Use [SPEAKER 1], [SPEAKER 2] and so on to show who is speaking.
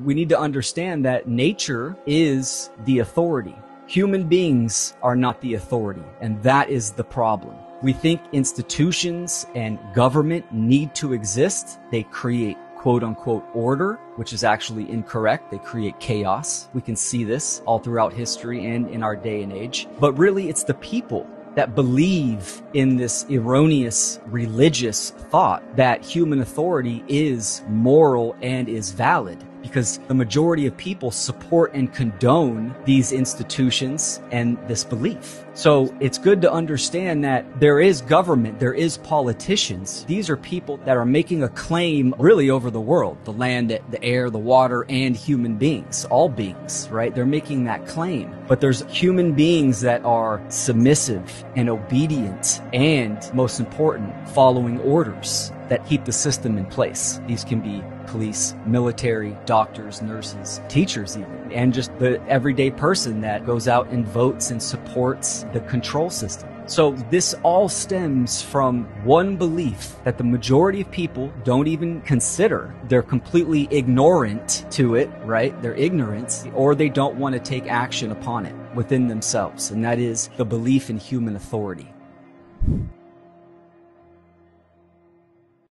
[SPEAKER 1] We need to understand that nature is the authority. Human beings are not the authority, and that is the problem. We think institutions and government need to exist. They create quote unquote order, which is actually incorrect. They create chaos. We can see this all throughout history and in our day and age. But really, it's the people that believe in this erroneous religious thought that human authority is moral and is valid because the majority of people support and condone these institutions and this belief. So it's good to understand that there is government, there is politicians. These are people that are making a claim really over the world, the land, the air, the water, and human beings, all beings, right? They're making that claim. But there's human beings that are submissive and obedient and most important, following orders that keep the system in place. These can be police, military, doctors, nurses, teachers even, and just the everyday person that goes out and votes and supports the control system. So this all stems from one belief that the majority of people don't even consider. They're completely ignorant to it, right? They're ignorant or they don't want to take action upon it within themselves. And that is the belief in human authority.